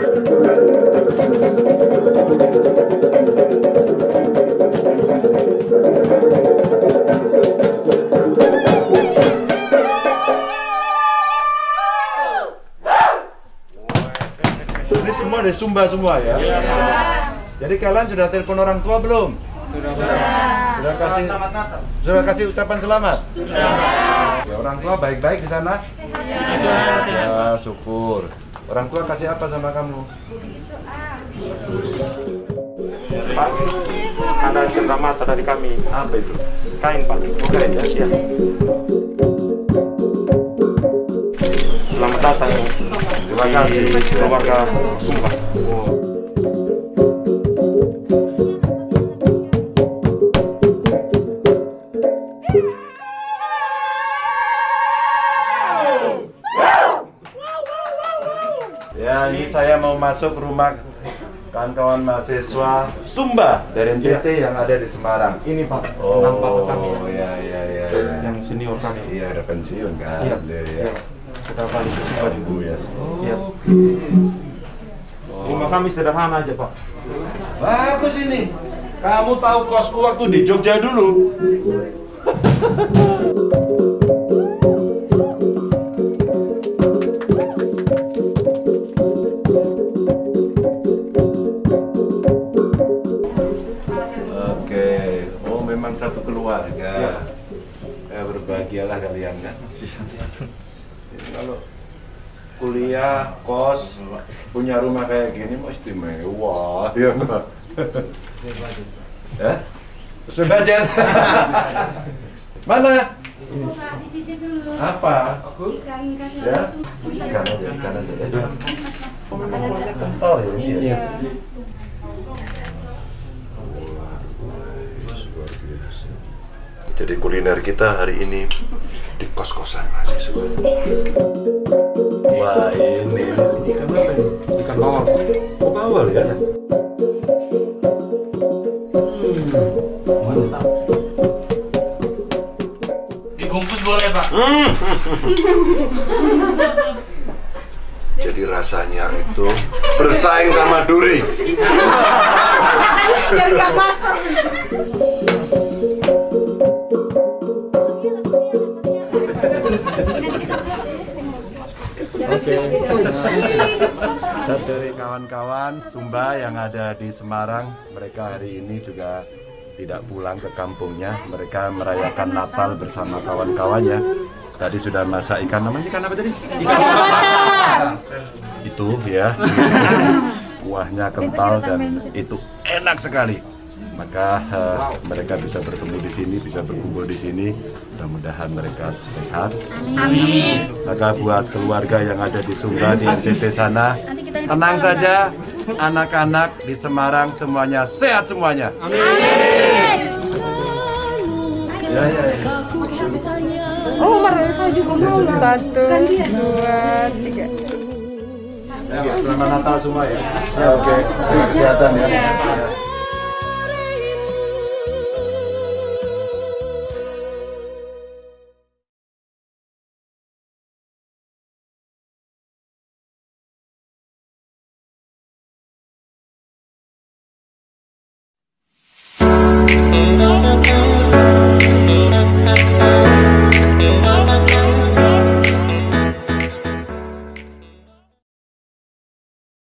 Ini semua dari Sumba semua ya? Jadi kalian sudah telepon orang tua belum? Sudah. Sudah kasih sudah kasih ucapan selamat? Sudah. Ya, orang tua baik-baik di sana? Ya, syukur. Orang tua kasih apa sama kamu? Pak, ada cenderamata dari kami. Apa itu? Kain, Pak. Kain ya? Iya. Selamat datang. Terima kasih. keluarga Sumba. Ya, ini saya mau masuk rumah kawan-kawan mahasiswa Sumba dari NTT yang ada di Semarang. Ini Pak, Oh, enam bapak kami ya. ya, ya, ya, ya. Yang senior kami. Iya, ada pensiun kan? Iya. Iya. ya. Kita balik ke Sumba Ibu ya. Iya. Rumah kami sederhana aja, Pak. Bagus ini. Kamu tahu kosku waktu di Jogja dulu? Berbahagialah kalian kan. Jadi kalau kuliah, kos, punya rumah kayak gini mau istimewa, ya enggak? Ya? Sesuai budget. Mana? Apa? Ikan Ya? Ikan aja, ikan aja. ya. Kental ya ini ya? Iya. Luar biasa. Jadi kuliner kita hari ini di kos-kosan mahasiswa. Wah ini, ini ikan apa ini? Ikan bawal. Oh bawal ya? Dibungkus boleh pak? Jadi rasanya itu bersaing sama duri. Dan dari kawan-kawan Sumba yang ada di Semarang, mereka hari ini juga tidak pulang ke kampungnya. Mereka merayakan Natal bersama kawan-kawannya. Tadi sudah masak ikan, namanya ikan apa tadi? Ikan bakar. Itu ya. Kuahnya kental dan itu enak sekali. Maka eh, mereka bisa bertemu di sini, bisa berkumpul di sini. Mudah-mudahan mereka sehat. Maka buat keluarga yang ada di Sumba di NTT sana, tenang saja. Anak-anak di Semarang semuanya sehat semuanya. Ya, ya, ya. Oh, Marisa juga mau. Satu, dua, tiga. Ya, selamat Natal semua ya. Ya, oke. Jaga kesehatan ya.